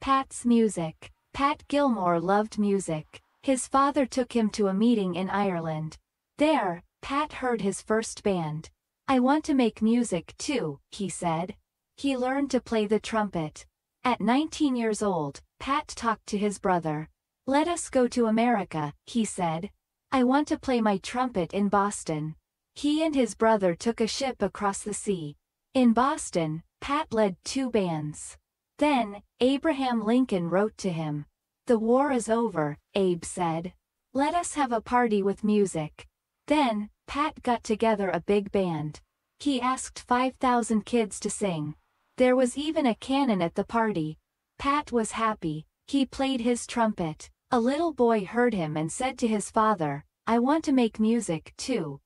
Pat's music. Pat Gilmore loved music. His father took him to a meeting in Ireland. There, Pat heard his first band. I want to make music too, he said. He learned to play the trumpet. At 19 years old, Pat talked to his brother. Let us go to America, he said. I want to play my trumpet in Boston. He and his brother took a ship across the sea. In Boston, Pat led two bands. Then, Abraham Lincoln wrote to him. The war is over, Abe said. Let us have a party with music. Then, Pat got together a big band. He asked 5,000 kids to sing. There was even a cannon at the party. Pat was happy. He played his trumpet. A little boy heard him and said to his father, I want to make music too.